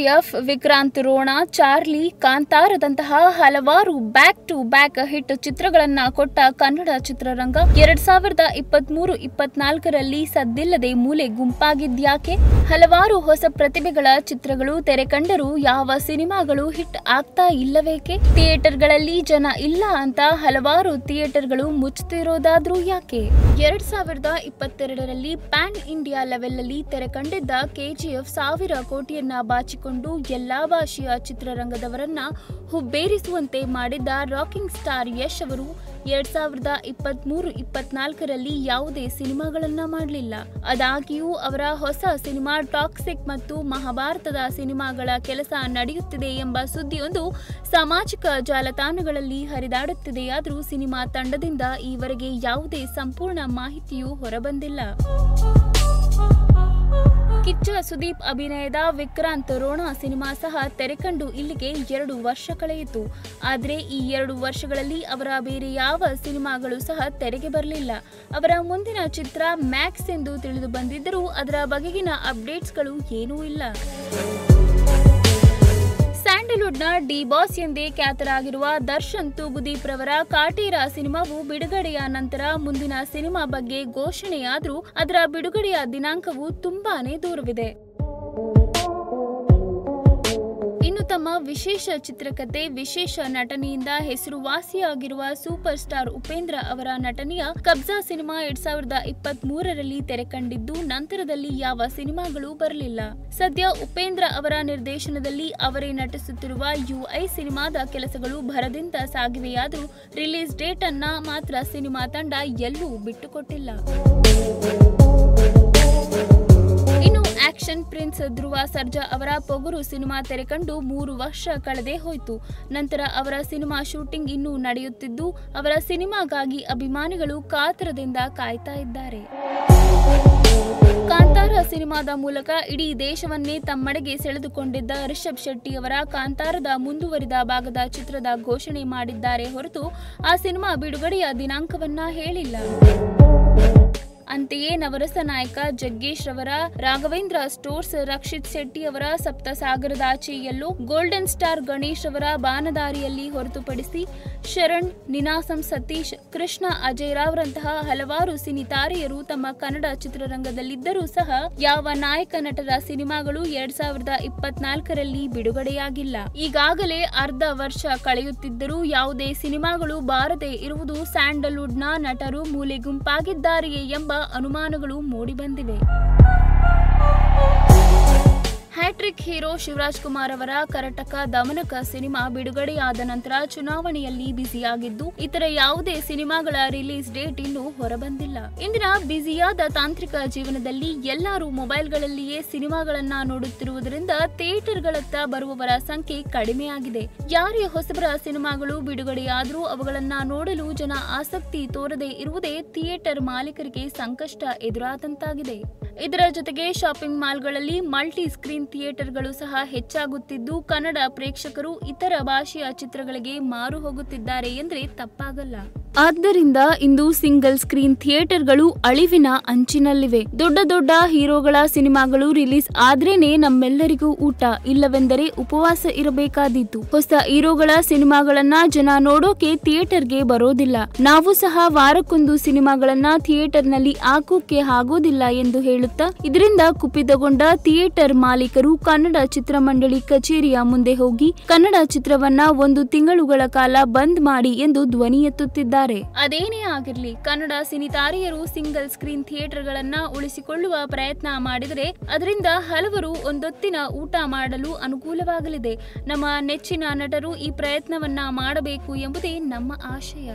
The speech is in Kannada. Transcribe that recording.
ಕೆಜಿಎಫ್ ವಿಕ್ರಾಂತ್ ರೋಣ, ಚಾರ್ಲಿ ಕಾಂತಾರದಂತಹ ಹಲವಾರು ಬ್ಯಾಕ್ ಟು ಬ್ಯಾಕ್ ಹಿಟ್ ಚಿತ್ರಗಳನ್ನ ಕೊಟ್ಟ ಕನ್ನಡ ಚಿತ್ರರಂಗ. ಎರಡ್ ಸಾವಿರದ ಇಪ್ಪತ್ಮೂರು, ಇಪ್ಪತ್ನಾಲ್ಕರಲ್ಲಿ ಸದ್ದಿಲ್ಲದೆ ಮೂಲೆ ಗುಂಪಾಗಿದ್ಯಾಕೆ? ಹಲವಾರು ಹೊಸ ಪ್ರತಿಭೆಗಳ ಚಿತ್ರಗಳು ತೆರೆ ಕಂಡರೂ ಯಾವ ಸಿನಿಮಾಗಳು ಹಿಟ್ ಆಗ್ತಾ ಇಲ್ಲವೇಕೆ? ಥಿಯೇಟರ್ಗಳಲ್ಲಿ ಜನ ಇಲ್ಲ ಅಂತ ಹಲವಾರು ಥಿಯೇಟರ್ಗಳು ಮುಚ್ಚುತ್ತಿರೋದಾದ್ರೂ ಯಾಕೆ? ಎರಡ್ ಸಾವಿರದ ಇಪ್ಪತ್ತೆರಡರಲ್ಲಿ ಪ್ಯಾನ್ ಇಂಡಿಯಾ ಲೆವೆಲ್ ಅಲ್ಲಿ ತೆರೆ ಕಂಡಿದ್ದ ಕೆಜಿಎಫ್ ಸಾವಿರ ಕೋಟಿಯನ್ನ ಬಾಚಿಕೊಂಡು ಎಲ್ಲಾ ಭಾಷೆಯ ಚಿತ್ರರಂಗದವರನ್ನ ಹುಬ್ಬೇರಿಸುವಂತೆ ಮಾಡಿದ್ದ ರಾಕಿಂಗ್ ಸ್ಟಾರ್ ಯಶ್ ಅವರು ಎರಡ್ ಸಾವಿರದ ಇಪ್ಪತ್ತ್ ಮೂರು ಇಪ್ಪತ್ನಾಲ್ಕರಲ್ಲಿ ಯಾವುದೇ ಸಿನಿಮಾಗಳನ್ನ ಮಾಡಲಿಲ್ಲ. ಅದಾಗಿಯೂ ಅವರ ಹೊಸ ಸಿನಿಮಾ ಟಾಕ್ಸಿಕ್ ಮತ್ತು ಮಹಾಭಾರತದ ಸಿನಿಮಾಗಳ ಕೆಲಸ ನಡೆಯುತ್ತಿದೆ ಎಂಬ ಸುದ್ದಿಯೊಂದು ಸಾಮಾಜಿಕ ಜಾಲತಾಣಗಳಲ್ಲಿ ಹರಿದಾಡುತ್ತಿದೆಯಾದರೂ ಸಿನಿಮಾ ತಂಡದಿಂದ ಈವರೆಗೆ ಯಾವುದೇ ಸಂಪೂರ್ಣ ಮಾಹಿತಿಯೂ ಹೊರಬಂದಿಲ್ಲ. ಕಿಚ್ಚ ಸುದೀಪ್ ಅಭಿನಯದ ವಿಕ್ರಾಂತ್ ರೋಣ ಸಿನಿಮಾ ಸಹ ತೆರೆಕಂಡು ಇಲ್ಲಿಗೆ ಎರಡು ವರ್ಷ ಕಳೆಯಿತು. ಆದರೆ ಈ ಎರಡು ವರ್ಷಗಳಲ್ಲಿ ಅವರ ಬೇರೆ ಯಾವ ಸಿನಿಮಾಗಳು ಸಹ ತೆರೆಗೆ ಬರಲಿಲ್ಲ. ಅವರ ಮುಂದಿನ ಚಿತ್ರ ಮ್ಯಾಕ್ಸ್ ಎಂದು ತಿಳಿದು ಬಂದಿದ್ದರೂ ಅದರ ಬಗೆಗಿನ ಅಪ್ಡೇಟ್ಸ್ಗಳು ಏನೂ ಇಲ್ಲ. ಸ್ಯಾಂಡಲ್ವುಡ್ನ ಡಿ ಬಾಸ್ ಎಂದೇ ಖ್ಯಾತರಾಗಿರುವ ದರ್ಶನ್ ತೂಗುದೀಪ್ ರವರ ಕಾಟೇರ ಸಿನಿಮಾವು ಬಿಡುಗಡೆಯ ನಂತರ ಮುಂದಿನ ಸಿನಿಮಾ ಬಗ್ಗೆ ಘೋಷಣೆಯಾದರೂ ಅದರ ಬಿಡುಗಡೆಯ ದಿನಾಂಕವು ತುಂಬಾನೇ ದೂರವಿದೆ. ಇನ್ನು ತಮ್ಮ ವಿಶೇಷ ಚಿತ್ರಕಥೆ ವಿಶೇಷ ನಟನೆಯಿಂದ ಹೆಸರುವಾಸಿಯಾಗಿರುವ ಸೂಪರ್ ಸ್ಟಾರ್ ಉಪೇಂದ್ರ ಅವರ ನಟನೆಯ ಕಬ್ಜಾ ಸಿನಿಮಾ ಎರಡ್ ಸಾವಿರದ ಇಪ್ಪತ್ತ್ ಮೂರರಲ್ಲಿ ತೆರೆ ಕಂಡಿದ್ದು, ನಂತರದಲ್ಲಿ ಯಾವ ಸಿನಿಮಾಗಳು ಬರಲಿಲ್ಲ. ಸದ್ಯ ಉಪೇಂದ್ರ ಅವರ ನಿರ್ದೇಶನದಲ್ಲಿ ಅವರೇ ನಟಿಸುತ್ತಿರುವ ಯುಐ ಸಿನಿಮಾದ ಕೆಲಸಗಳು ಭರದಿಂದ ಸಾಗಿವೆಯಾದರೂ, ರಿಲೀಸ್ ಡೇಟ್ ಅನ್ನ ಮಾತ್ರ ಸಿನಿಮಾ ತಂಡ ಎಲ್ಲೂ ಬಿಟ್ಟುಕೊಟ್ಟಿಲ್ಲ. ಪ್ರಿನ್ಸ್ ಧ್ರುವ ಸರ್ಜಾ ಅವರ ಪೊಗರು ಸಿನಿಮಾ ತೆರೆಕಂಡು ಮೂರು ವರ್ಷ ಕಳೆದೇ ಹೋಯಿತು. ನಂತರ ಅವರ ಸಿನಿಮಾ ಶೂಟಿಂಗ್ ಇನ್ನೂ ನಡೆಯುತ್ತಿದ್ದು, ಅವರ ಸಿನಿಮಾಗಾಗಿ ಅಭಿಮಾನಿಗಳು ಕಾತರದಿಂದ ಕಾಯ್ತಾ ಇದ್ದಾರೆ. ಕಾಂತಾರ ಸಿನಿಮಾದ ಮೂಲಕ ಇಡೀ ದೇಶವನ್ನೇ ತಮ್ಮಡೆಗೆ ಸೆಳೆದುಕೊಂಡಿದ್ದ ರಿಷಬ್ ಶೆಟ್ಟಿ ಅವರ ಕಾಂತಾರದ ಮುಂದುವರಿದ ಭಾಗದ ಚಿತ್ರದ ಘೋಷಣೆ ಮಾಡಿದ್ದಾರೆ ಹೊರತು ಆ ಸಿನಿಮಾ ಬಿಡುಗಡೆಯ ದಿನಾಂಕವನ್ನ ಹೇಳಿಲ್ಲ. ಅಂತೆಯೇ ನವರಸ ನಾಯಕ ಜಗ್ಗೇಶ್ ರವರ, ರಾಘವೇಂದ್ರ ಸ್ಟೋರ್ಸ್ ರಕ್ಷಿತ್ ಶೆಟ್ಟಿ ಅವರ ಸಪ್ತಸಾಗರದಾಚೆಯಲ್ಲೂ ಗೋಲ್ಡನ್ ಸ್ಟಾರ್ ಗಣೇಶ್ ಅವರ ಬಾನದಾರಿಯಲ್ಲಿ ಹೊರತುಪಡಿಸಿ ಶರಣ್, ನಿನಾಸಂ ಸತೀಶ್, ಕೃಷ್ಣ ಅಜಯ್ ರಾವ್ರಂತಹ ಹಲವಾರು ಸಿನಿ ತಾರೆಯರು ತಮ್ಮ ಕನ್ನಡ ಚಿತ್ರರಂಗದಲ್ಲಿದ್ದರೂ ಸಹ ಯಾವ ನಾಯಕ ನಟರ ಸಿನಿಮಾಗಳು ಎರಡ್ ಸಾವಿರದ ಇಪ್ಪತ್ನಾಲ್ಕರಲ್ಲಿ ಬಿಡುಗಡೆಯಾಗಿಲ್ಲ. ಈಗಾಗಲೇ ಅರ್ಧ ವರ್ಷ ಕಳೆಯುತ್ತಿದ್ದರೂ ಯಾವುದೇ ಸಿನಿಮಾಗಳು ಬಾರದೆ ಇರುವುದು ಸ್ಯಾಂಡಲ್ವುಡ್ನ ನಟರು ಮೂಲೆ ಗುಂಪಾಗಿದ್ದಾರೆಯೇ ಎಂಬ ಅನುಮಾನಗಳು ಮೂಡಿಬಂದಿವೆ. ಹ್ಯಾಟ್ರಿಕ್ ಹೀರೋ ಶಿವರಾಜ್ ಕುಮಾರ್ ಅವರ ಕರಟಕ ದಮನಕ ಸಿನಿಮಾ ಬಿಡುಗಡೆಯಾದ ನಂತರ ಚುನಾವಣೆಯಲ್ಲಿ ಬ್ಯುಸಿಯಾಗಿದ್ದು, ಇತರ ಯಾವುದೇ ಸಿನಿಮಾಗಳ ರಿಲೀಸ್ ಡೇಟ್ ಇನ್ನೂ ಹೊರಬಂದಿಲ್ಲ. ಇಂದಿನ ಬ್ಯುಸಿಯಾದ ತಾಂತ್ರಿಕ ಜೀವನದಲ್ಲಿ ಎಲ್ಲರೂ ಮೊಬೈಲ್ಗಳಲ್ಲಿಯೇ ಸಿನಿಮಾಗಳನ್ನ ನೋಡುತ್ತಿರುವುದರಿಂದ ಥಿಯೇಟರ್ಗಳತ್ತ ಬರುವವರ ಸಂಖ್ಯೆ ಕಡಿಮೆಯಾಗಿದೆ. ಯಾರೇ ಹೊಸಬರ ಸಿನಿಮಾಗಳು ಬಿಡುಗಡೆಯಾದರೂ ಅವುಗಳನ್ನ ನೋಡಲು ಜನ ಆಸಕ್ತಿ ತೋರದೆ ಇರುವುದೇ ಥಿಯೇಟರ್ ಮಾಲೀಕರಿಗೆ ಸಂಕಷ್ಟ ಎದುರಾದಂತಾಗಿದೆ. ಇದರ ಜೊತೆಗೆ ಶಾಪಿಂಗ್ ಮಾಲ್ಗಳಲ್ಲಿ ಮಲ್ಟಿ ಸ್ಕ್ರೀನ್ ಥಿಯೇಟರ್ಗಳು ಸಹ ಹೆಚ್ಚಾಗುತ್ತಿದ್ದು, ಕನ್ನಡ ಪ್ರೇಕ್ಷಕರು ಇತರ ಭಾಷೆಯ ಚಿತ್ರಗಳಿಗೆ ಮಾರು ಹೋಗುತ್ತಿದ್ದಾರೆ ಎಂದರೆ ತಪ್ಪಾಗಲ್ಲ. ಆದ್ದರಿಂದ ಇಂದು ಸಿಂಗಲ್ ಸ್ಕ್ರೀನ್ ಥಿಯೇಟರ್ಗಳು ಅಳಿವಿನ ಅಂಚಿನಲ್ಲಿವೆ. ದೊಡ್ಡ ದೊಡ್ಡ ಹೀರೋಗಳ ಸಿನಿಮಾಗಳು ರಿಲೀಸ್ ಆದ್ರೇನೆ ನಮ್ಮೆಲ್ಲರಿಗೂ ಊಟ. ಇಲ್ಲವೆಂದರೆ ಉಪವಾಸ ಇರಬೇಕಾದೀತು. ಹೊಸ ಹೀರೋಗಳ ಸಿನಿಮಾಗಳನ್ನ ಜನ ನೋಡೋಕೆ ಥಿಯೇಟರ್ಗೆ ಬರೋದಿಲ್ಲ. ನಾವು ಸಹ ವಾರಕ್ಕೊಂದು ಸಿನಿಮಾಗಳನ್ನ ಥಿಯೇಟರ್ನಲ್ಲಿ ಹಾಕೋಕೆ ಆಗೋದಿಲ್ಲ ಎಂದು ಹೇಳುತ್ತಾ, ಇದರಿಂದ ಕುಪಿತಗೊಂಡ ಥಿಯೇಟರ್ ಮಾಲೀಕರು ಕನ್ನಡ ಚಿತ್ರಮಂಡಳಿ ಕಚೇರಿಯ ಮುಂದೆ ಹೋಗಿ, ಕನ್ನಡ ಚಿತ್ರವನ್ನ ಒಂದು ತಿಂಗಳುಗಳ ಕಾಲ ಬಂದ್ ಮಾಡಿ ಎಂದು ಧ್ವನಿ ಎತ್ತುತ್ತಿದ್ದಾರೆ. ಅದೇನೇ ಆಗಿರಲಿ, ಕನ್ನಡ ಸಿನಿ ತಾರೆಯರು ಸಿಂಗಲ್ ಸ್ಕ್ರೀನ್ ಥಿಯೇಟರ್ಗಳನ್ನ ಉಳಿಸಿಕೊಳ್ಳುವ ಪ್ರಯತ್ನ ಮಾಡಿದರೆ ಅದರಿಂದ ಹಲವರು ಒಂದೊತ್ತಿನ ಊಟ ಮಾಡಲು ಅನುಕೂಲವಾಗಲಿದೆ. ನಮ್ಮ ನೆಚ್ಚಿನ ನಟರು ಈ ಪ್ರಯತ್ನವನ್ನ ಮಾಡಬೇಕು ಎಂಬುದೇ ನಮ್ಮ ಆಶಯ.